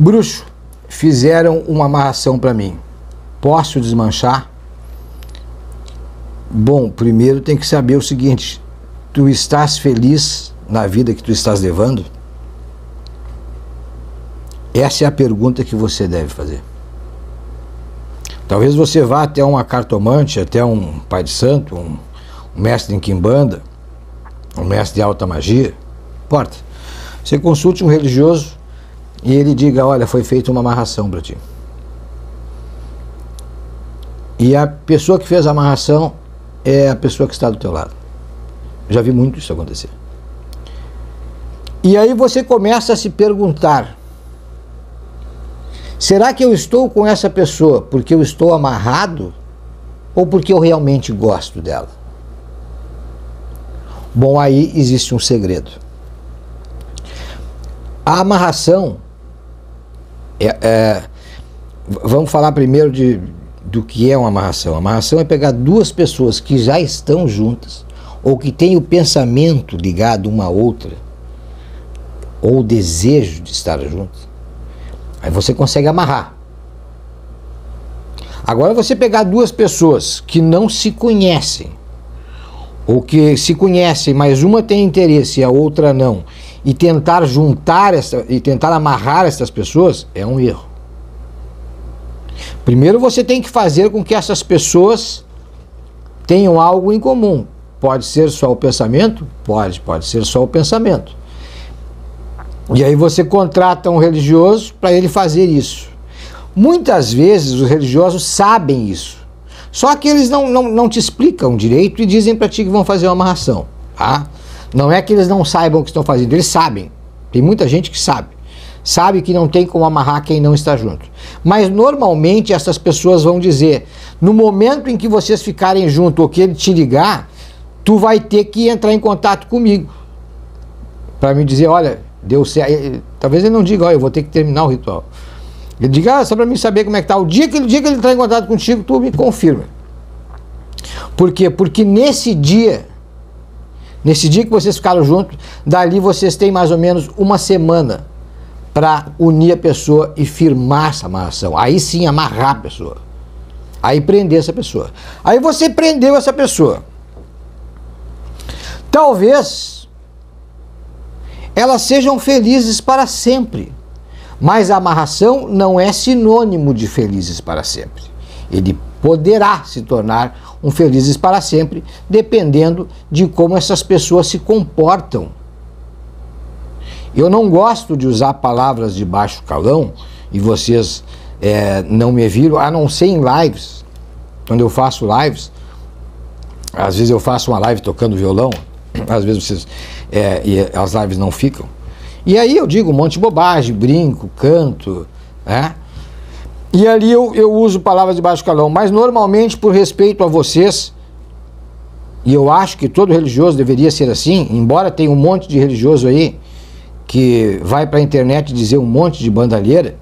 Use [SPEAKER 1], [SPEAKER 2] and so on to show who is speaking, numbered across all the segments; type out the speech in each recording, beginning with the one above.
[SPEAKER 1] Bruxo, fizeram uma amarração para mim. Posso desmanchar? Bom, primeiro tem que saber o seguinte: tu estás feliz na vida que tu estás levando? Essa é a pergunta que você deve fazer. Talvez você vá até uma cartomante, até um pai de santo, um, um mestre em quimbanda, um mestre de alta magia, importa. Você consulte um religioso e ele diga, olha, foi feita uma amarração para ti. E a pessoa que fez a amarração é a pessoa que está do teu lado. Já vi muito isso acontecer. E aí você começa a se perguntar: será que eu estou com essa pessoa porque eu estou amarrado ou porque eu realmente gosto dela? Bom, aí existe um segredo. A amarração é, é, vamos falar primeiro de, do que é uma amarração. A amarração é pegar duas pessoas que já estão juntas ou que têm o pensamento ligado uma à outra ou o desejo de estar juntas. Aí você consegue amarrar. Agora você pegar duas pessoas que não se conhecem ou que se conhecem, mas uma tem interesse e a outra não, e tentar juntar essa, e tentar amarrar essas pessoas é um erro. Primeiro você tem que fazer com que essas pessoas tenham algo em comum. Pode ser só o pensamento? Pode, pode ser só o pensamento. E aí você contrata um religioso para ele fazer isso. Muitas vezes os religiosos sabem isso. Só que eles não, não, não te explicam direito e dizem para ti que vão fazer uma amarração. Tá? Não é que eles não saibam o que estão fazendo, eles sabem. Tem muita gente que sabe sabe que não tem como amarrar quem não está junto. Mas normalmente essas pessoas vão dizer: no momento em que vocês ficarem juntos ou que ele te ligar, tu vai ter que entrar em contato comigo. Para me dizer: olha, deu certo. Talvez ele não diga: olha, eu vou ter que terminar o ritual. Ele diga: ah, só para mim saber como é que tá. O dia que, o dia que ele entrar em contato contigo, tu me confirma. Por quê? Porque nesse dia. Nesse dia que vocês ficaram juntos, dali vocês têm mais ou menos uma semana para unir a pessoa e firmar essa amarração. Aí sim amarrar a pessoa. Aí prender essa pessoa. Aí você prendeu essa pessoa. Talvez elas sejam felizes para sempre. Mas a amarração não é sinônimo de felizes para sempre. Ele poderá se tornar um felizes para sempre, dependendo de como essas pessoas se comportam eu não gosto de usar palavras de baixo calão e vocês é, não me viram, a não ser em lives. Quando eu faço lives, às vezes eu faço uma live tocando violão, às vezes vocês. É, as lives não ficam. E aí eu digo um monte de bobagem, brinco, canto, né? E ali eu, eu uso palavras de baixo calão, mas normalmente por respeito a vocês, e eu acho que todo religioso deveria ser assim, embora tenha um monte de religioso aí que vai para a internet dizer um monte de bandalheira,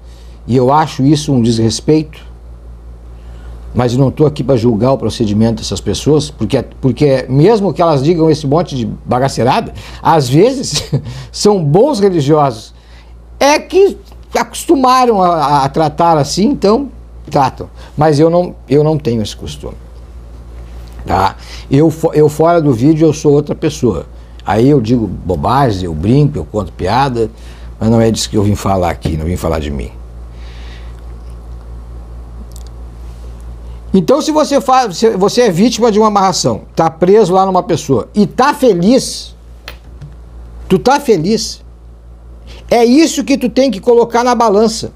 [SPEAKER 1] e eu acho isso um desrespeito. Mas não estou aqui para julgar o procedimento dessas pessoas, porque, porque mesmo que elas digam esse monte de bagaceirada, às vezes são bons religiosos. É que acostumaram a, a tratar assim, então tratam. Mas eu não, eu não tenho esse costume. Tá? Eu, eu fora do vídeo eu sou outra pessoa. Aí eu digo bobagem, eu brinco, eu conto piada, mas não é disso que eu vim falar aqui, não vim falar de mim. Então, se você faz, se você é vítima de uma amarração, tá preso lá numa pessoa e tá feliz, tu tá feliz. É isso que tu tem que colocar na balança.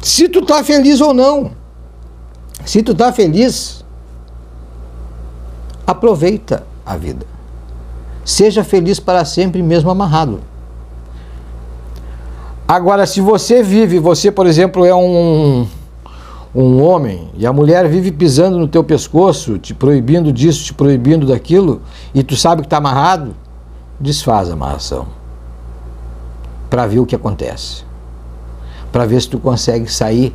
[SPEAKER 1] Se tu tá feliz ou não. Se tu tá feliz, aproveita a vida. Seja feliz para sempre, mesmo amarrado. Agora, se você vive, você, por exemplo, é um, um homem e a mulher vive pisando no teu pescoço, te proibindo disso, te proibindo daquilo, e tu sabe que está amarrado, desfaz a amarração. Para ver o que acontece. Para ver se tu consegue sair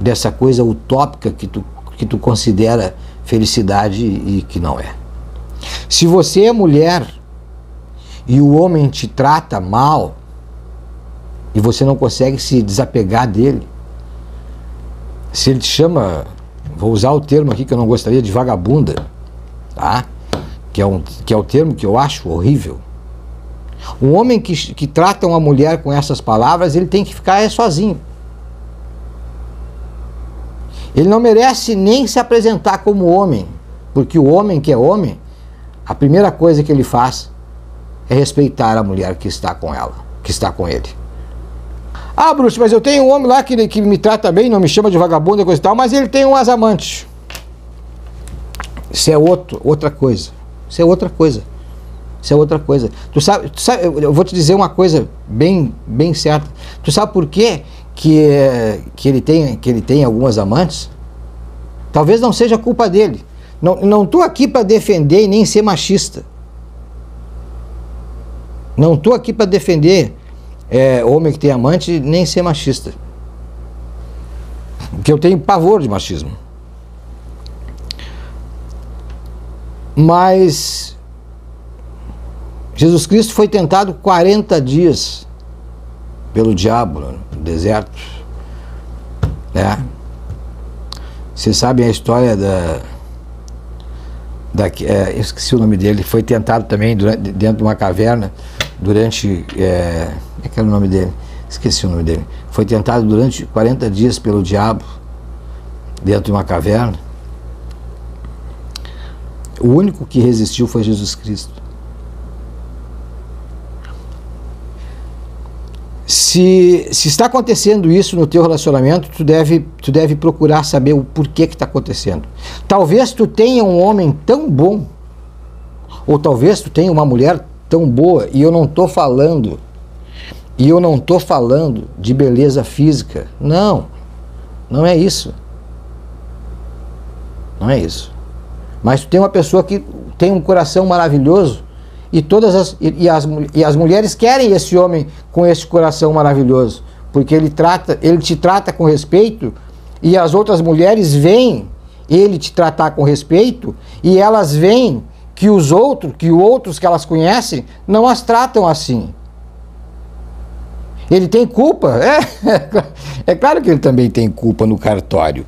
[SPEAKER 1] dessa coisa utópica que tu, que tu considera felicidade e que não é. Se você é mulher e o homem te trata mal, e você não consegue se desapegar dele, se ele te chama, vou usar o termo aqui que eu não gostaria de vagabunda, tá? Que é, um, que é o termo que eu acho horrível. Um homem que, que trata uma mulher com essas palavras, ele tem que ficar é, sozinho. Ele não merece nem se apresentar como homem, porque o homem que é homem, a primeira coisa que ele faz é respeitar a mulher que está com ela, que está com ele. Ah, Bruxo, mas eu tenho um homem lá que, que me trata bem, não me chama de vagabundo e coisa e tal, mas ele tem umas amantes. Isso é outro, outra coisa. Isso é outra coisa. Isso é outra coisa. Tu sabe, tu sabe, eu vou te dizer uma coisa bem, bem certa. Tu sabe por quê que, que, ele tem, que ele tem algumas amantes? Talvez não seja culpa dele. Não, não tô aqui para defender e nem ser machista. Não tô aqui para defender é, homem que tem amante nem ser machista. Porque eu tenho pavor de machismo. Mas Jesus Cristo foi tentado 40 dias pelo diabo no deserto. Né? Vocês sabem a história da. da é, esqueci o nome dele, foi tentado também durante, dentro de uma caverna durante. É, é o nome dele? Esqueci o nome dele. Foi tentado durante 40 dias pelo diabo dentro de uma caverna. O único que resistiu foi Jesus Cristo. Se, se está acontecendo isso no teu relacionamento, tu deve, tu deve procurar saber o porquê que está acontecendo. Talvez tu tenha um homem tão bom, ou talvez tu tenha uma mulher tão boa, e eu não estou falando, e eu não estou falando de beleza física. Não, não é isso. Não é isso. Mas tem uma pessoa que tem um coração maravilhoso e todas as, e, e, as, e as mulheres querem esse homem com esse coração maravilhoso, porque ele trata, ele te trata com respeito e as outras mulheres veem ele te tratar com respeito e elas veem que os outros, que outros que elas conhecem, não as tratam assim. Ele tem culpa? É, é claro que ele também tem culpa no cartório.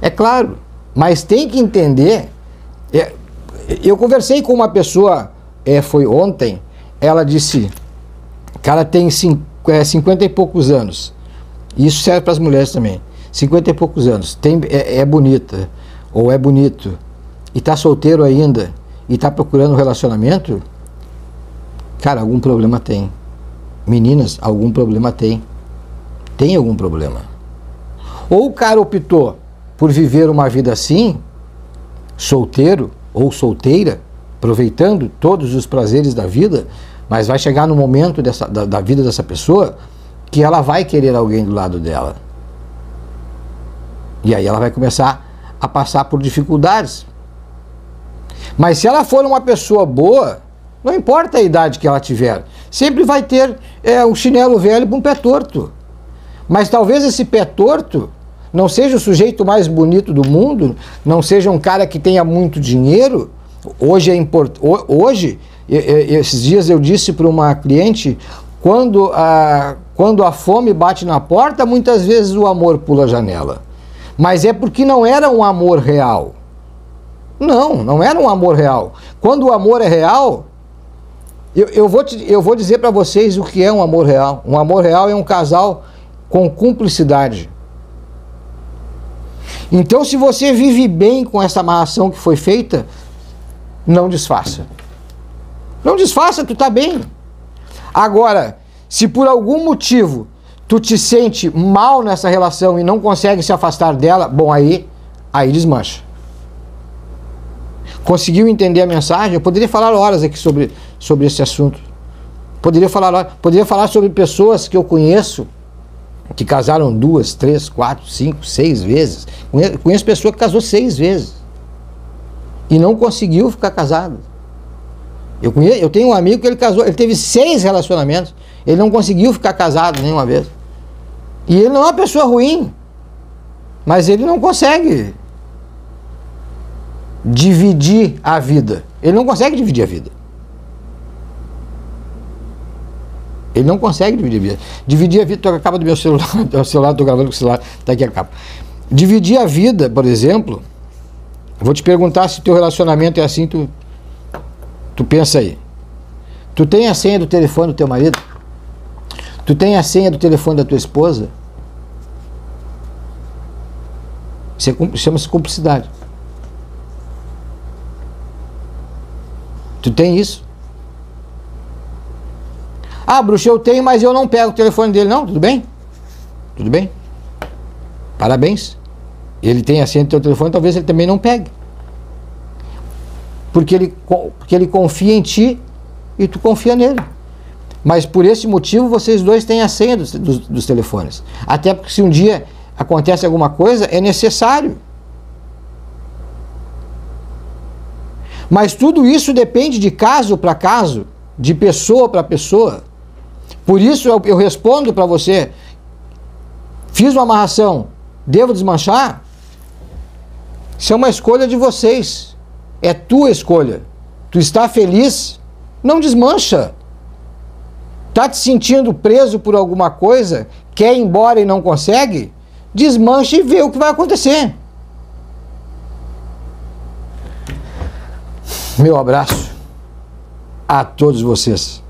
[SPEAKER 1] É claro. Mas tem que entender. É, eu conversei com uma pessoa é, foi ontem, ela disse ela tem cinco, é, 50 e poucos anos. Isso serve para as mulheres também. 50 e poucos anos. Tem, é, é bonita, ou é bonito, e está solteiro ainda, e está procurando um relacionamento, cara, algum problema tem. Meninas, algum problema tem. Tem algum problema. Ou o cara optou por viver uma vida assim, solteiro ou solteira, aproveitando todos os prazeres da vida, mas vai chegar no momento dessa, da, da vida dessa pessoa que ela vai querer alguém do lado dela. E aí ela vai começar a passar por dificuldades. Mas se ela for uma pessoa boa, não importa a idade que ela tiver, sempre vai ter é, um chinelo velho para um pé torto. Mas talvez esse pé torto não seja o sujeito mais bonito do mundo, não seja um cara que tenha muito dinheiro, Hoje é importante. Hoje, esses dias eu disse para uma cliente, quando a, quando a fome bate na porta, muitas vezes o amor pula a janela. Mas é porque não era um amor real. Não, não era um amor real. Quando o amor é real, eu, eu, vou, te, eu vou dizer para vocês o que é um amor real. Um amor real é um casal com cumplicidade. Então, se você vive bem com essa amarração que foi feita, não desfaça. Não desfaça, tu tá bem. Agora, se por algum motivo tu te sente mal nessa relação e não consegue se afastar dela, bom, aí, aí desmancha. Conseguiu entender a mensagem? Eu poderia falar horas aqui sobre, sobre esse assunto. Poderia falar, poderia falar sobre pessoas que eu conheço que casaram duas, três, quatro, cinco, seis vezes. Conheço, pessoa que casou seis vezes e não conseguiu ficar casado. Eu, conheço, eu tenho um amigo que ele casou, ele teve seis relacionamentos, ele não conseguiu ficar casado nenhuma vez. E ele não é uma pessoa ruim, mas ele não consegue dividir a vida. Ele não consegue dividir a vida. Ele não consegue dividir a vida. Dividir a vida, toca a capa do meu celular, celular, estou gravando com o celular, está aqui a capa. Dividir a vida, por exemplo, vou te perguntar se teu relacionamento é assim, tu, tu pensa aí. Tu tem a senha do telefone do teu marido? Tu tem a senha do telefone da tua esposa? Isso é, chama-se cumplicidade. Tu tem isso? Ah, bruxo, eu tenho, mas eu não pego o telefone dele. Não, tudo bem? Tudo bem? Parabéns. Ele tem a senha do teu telefone, talvez ele também não pegue. Porque ele, porque ele confia em ti e tu confia nele. Mas por esse motivo vocês dois têm a senha dos, dos, dos telefones. Até porque se um dia acontece alguma coisa, é necessário. Mas tudo isso depende de caso para caso, de pessoa para pessoa. Por isso eu, eu respondo para você: fiz uma amarração, devo desmanchar? Isso é uma escolha de vocês. É tua escolha. Tu está feliz? Não desmancha. Tá te sentindo preso por alguma coisa? Quer ir embora e não consegue? Desmancha e vê o que vai acontecer. Meu abraço a todos vocês.